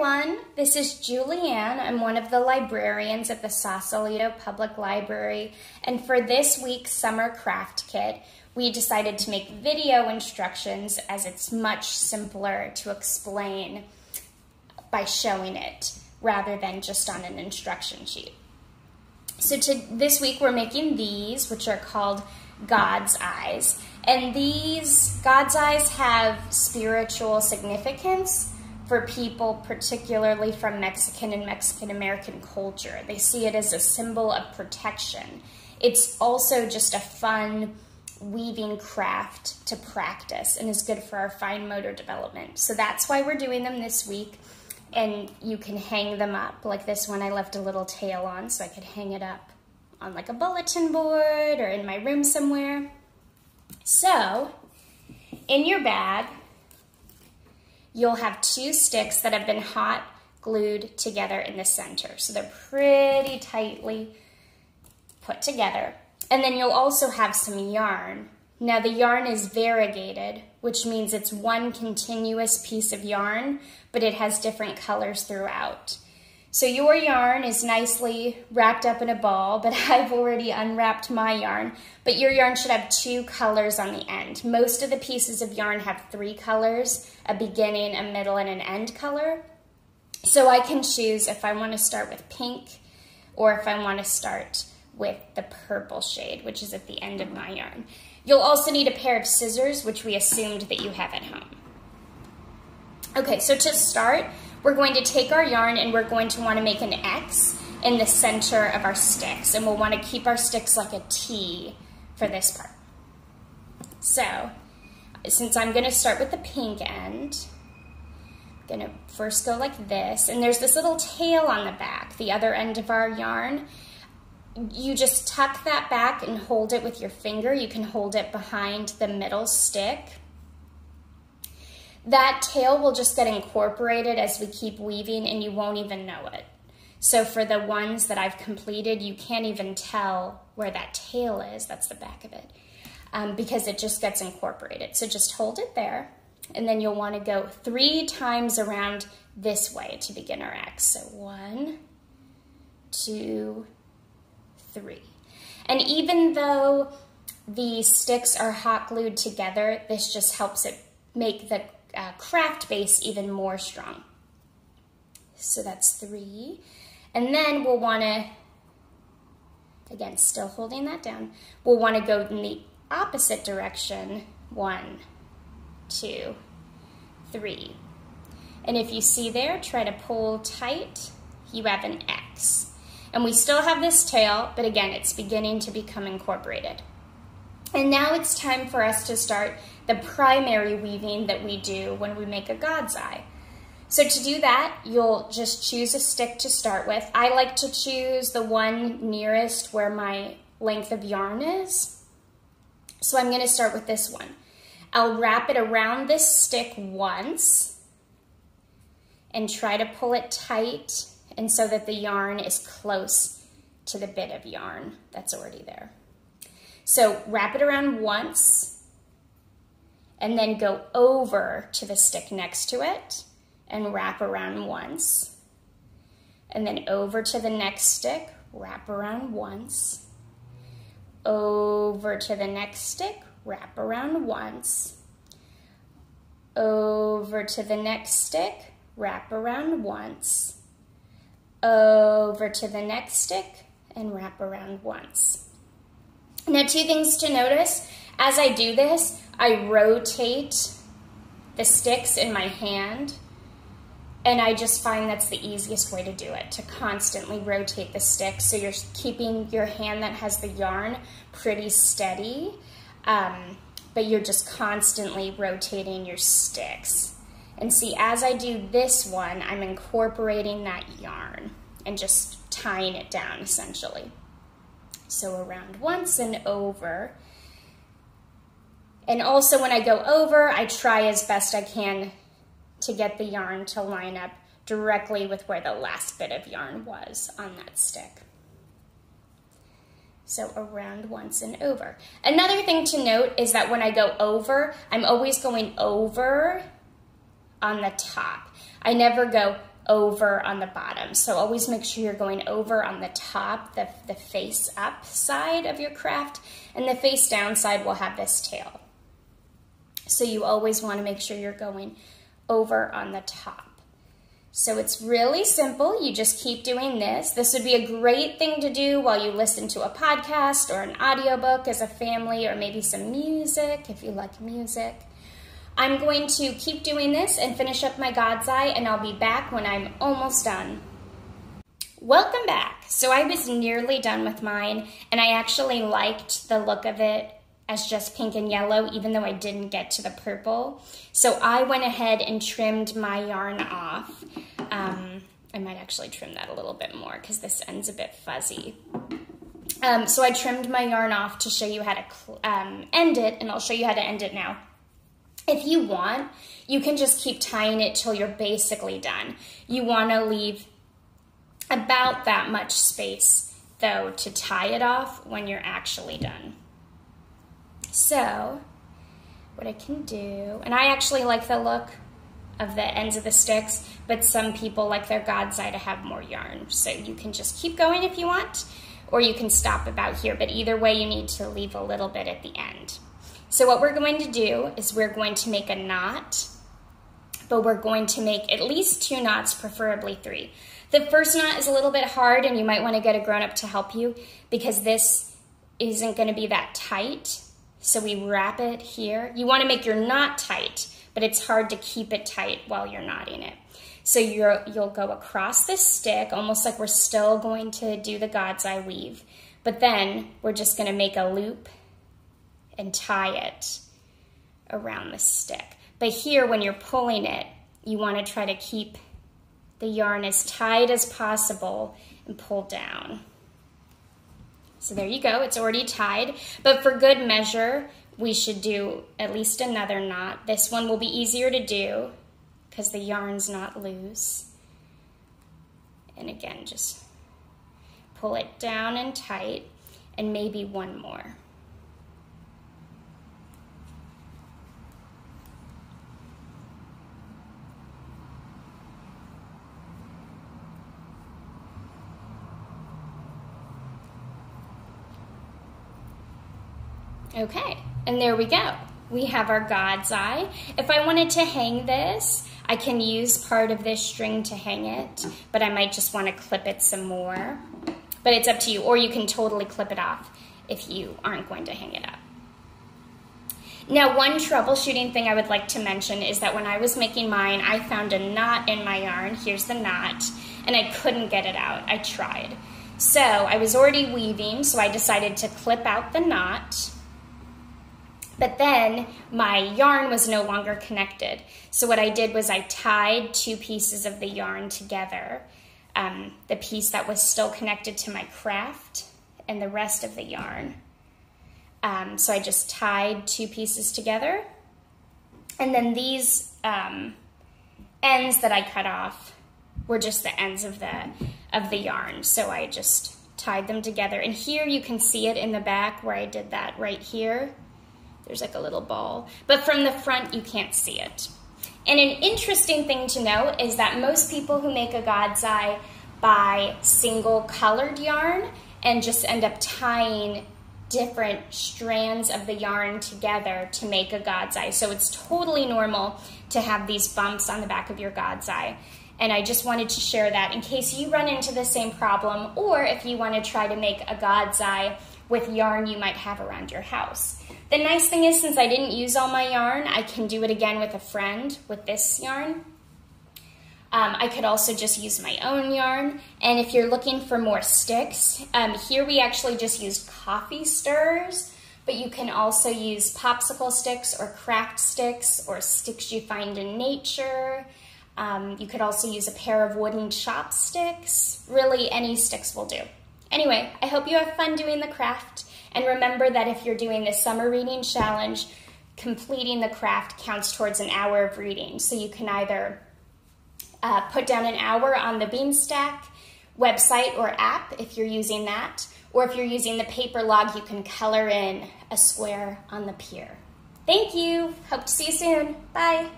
everyone. This is Julianne. I'm one of the librarians at the Sausalito Public Library. And for this week's summer craft kit, we decided to make video instructions as it's much simpler to explain by showing it rather than just on an instruction sheet. So to, this week we're making these, which are called God's eyes. And these God's eyes have spiritual significance for people, particularly from Mexican and Mexican American culture. They see it as a symbol of protection. It's also just a fun weaving craft to practice and is good for our fine motor development. So that's why we're doing them this week. And you can hang them up. Like this one, I left a little tail on so I could hang it up on like a bulletin board or in my room somewhere. So, in your bag, you'll have two sticks that have been hot glued together in the center. So they're pretty tightly put together. And then you'll also have some yarn. Now the yarn is variegated, which means it's one continuous piece of yarn, but it has different colors throughout. So your yarn is nicely wrapped up in a ball, but I've already unwrapped my yarn. But your yarn should have two colors on the end. Most of the pieces of yarn have three colors, a beginning, a middle, and an end color. So I can choose if I want to start with pink or if I want to start with the purple shade, which is at the end of my yarn. You'll also need a pair of scissors, which we assumed that you have at home. Okay, so to start, we're going to take our yarn and we're going to want to make an X in the center of our sticks. And we'll want to keep our sticks like a T for this part. So, since I'm going to start with the pink end, I'm going to first go like this. And there's this little tail on the back, the other end of our yarn. You just tuck that back and hold it with your finger. You can hold it behind the middle stick that tail will just get incorporated as we keep weaving and you won't even know it. So for the ones that I've completed, you can't even tell where that tail is, that's the back of it, um, because it just gets incorporated. So just hold it there, and then you'll wanna go three times around this way to begin our X. So one, two, three. And even though the sticks are hot glued together, this just helps it make the uh, craft base even more strong. So that's three. And then we'll want to, again, still holding that down, we'll want to go in the opposite direction. One, two, three. And if you see there, try to pull tight, you have an X. And we still have this tail, but again, it's beginning to become incorporated. And now it's time for us to start the primary weaving that we do when we make a God's eye. So to do that, you'll just choose a stick to start with. I like to choose the one nearest where my length of yarn is. So I'm gonna start with this one. I'll wrap it around this stick once and try to pull it tight and so that the yarn is close to the bit of yarn that's already there. So wrap it around once and then go over to the stick next to it and wrap around once. And then over to the next stick, wrap around once. Over to the next stick, wrap around once. Over to the next stick, wrap around once. Over to the next stick and wrap around once. Now, two things to notice. As I do this, I rotate the sticks in my hand, and I just find that's the easiest way to do it, to constantly rotate the sticks so you're keeping your hand that has the yarn pretty steady, um, but you're just constantly rotating your sticks. And see, as I do this one, I'm incorporating that yarn and just tying it down, essentially. So around once and over. And also when I go over, I try as best I can to get the yarn to line up directly with where the last bit of yarn was on that stick. So around once and over. Another thing to note is that when I go over, I'm always going over on the top. I never go over on the bottom. So always make sure you're going over on the top, the, the face up side of your craft, and the face down side will have this tail. So you always want to make sure you're going over on the top. So it's really simple. You just keep doing this. This would be a great thing to do while you listen to a podcast or an audiobook as a family or maybe some music if you like music. I'm going to keep doing this and finish up my God's Eye and I'll be back when I'm almost done. Welcome back. So I was nearly done with mine and I actually liked the look of it as just pink and yellow, even though I didn't get to the purple. So I went ahead and trimmed my yarn off. Um, I might actually trim that a little bit more because this end's a bit fuzzy. Um, so I trimmed my yarn off to show you how to um, end it, and I'll show you how to end it now. If you want, you can just keep tying it till you're basically done. You want to leave about that much space, though, to tie it off when you're actually done. So, what I can do, and I actually like the look of the ends of the sticks, but some people like their God's Eye to have more yarn. So you can just keep going if you want, or you can stop about here, but either way you need to leave a little bit at the end. So what we're going to do is we're going to make a knot, but we're going to make at least two knots, preferably three. The first knot is a little bit hard and you might want to get a grown-up to help you because this isn't going to be that tight. So we wrap it here. You want to make your knot tight, but it's hard to keep it tight while you're knotting it. So you will go across this stick, almost like we're still going to do the God's Eye weave. But then we're just going to make a loop and tie it around the stick. But here, when you're pulling it, you want to try to keep the yarn as tight as possible and pull down. So there you go, it's already tied. But for good measure, we should do at least another knot. This one will be easier to do because the yarn's not loose. And again, just pull it down and tight and maybe one more. Okay, and there we go. We have our God's Eye. If I wanted to hang this, I can use part of this string to hang it, but I might just want to clip it some more. But it's up to you, or you can totally clip it off if you aren't going to hang it up. Now, one troubleshooting thing I would like to mention is that when I was making mine, I found a knot in my yarn. Here's the knot, and I couldn't get it out. I tried. So I was already weaving, so I decided to clip out the knot but then my yarn was no longer connected. So what I did was I tied two pieces of the yarn together. Um, the piece that was still connected to my craft and the rest of the yarn. Um, so I just tied two pieces together. And then these um, ends that I cut off were just the ends of the, of the yarn. So I just tied them together. And here you can see it in the back where I did that right here. There's like a little ball. But from the front, you can't see it. And an interesting thing to note is that most people who make a God's Eye buy single colored yarn and just end up tying different strands of the yarn together to make a God's Eye. So it's totally normal to have these bumps on the back of your God's Eye. And I just wanted to share that in case you run into the same problem or if you want to try to make a God's Eye with yarn you might have around your house. The nice thing is since I didn't use all my yarn, I can do it again with a friend with this yarn. Um, I could also just use my own yarn. And if you're looking for more sticks, um, here we actually just use coffee stirrers, but you can also use popsicle sticks or craft sticks or sticks you find in nature. Um, you could also use a pair of wooden chopsticks. Really, any sticks will do. Anyway, I hope you have fun doing the craft. And remember that if you're doing the summer reading challenge, completing the craft counts towards an hour of reading. So you can either uh, put down an hour on the Beanstack website or app if you're using that, or if you're using the paper log, you can color in a square on the pier. Thank you. Hope to see you soon. Bye.